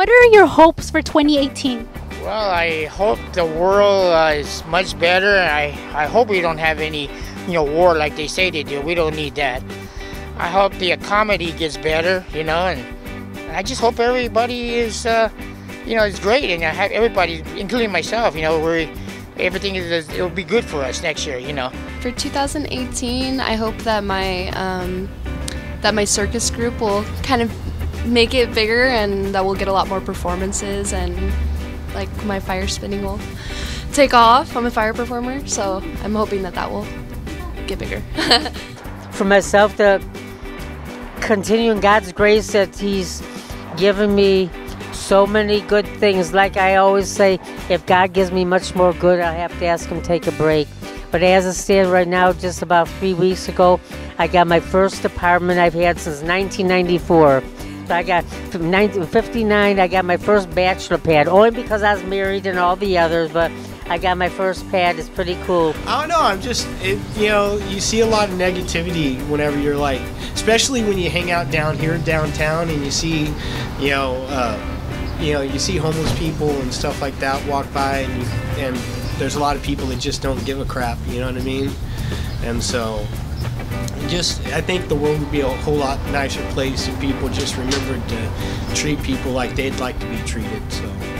What are your hopes for 2018? Well, I hope the world uh, is much better. I, I hope we don't have any, you know, war like they say they do. We don't need that. I hope the economy gets better, you know, and I just hope everybody is, uh, you know, is great, and I have everybody, including myself, you know, we're everything is it'll be good for us next year, you know. For 2018, I hope that my um, that my circus group will kind of make it bigger and that we'll get a lot more performances and like my fire spinning will take off. I'm a fire performer, so I'm hoping that that will get bigger. For myself, to continue in God's grace that He's given me so many good things. Like I always say, if God gives me much more good, I have to ask Him to take a break. But as I stand right now, just about three weeks ago, I got my first apartment I've had since 1994. I got from 1959, I got my first bachelor pad, only because I was married and all the others, but I got my first pad. It's pretty cool. I don't know. I'm just, it, you know, you see a lot of negativity whenever you're like, especially when you hang out down here downtown and you see, you know, uh, you know, you see homeless people and stuff like that walk by, and you, and there's a lot of people that just don't give a crap. You know what I mean? And so, just I think the world would be a whole lot nicer place if people just remembered to treat people like they'd like to be treated. So.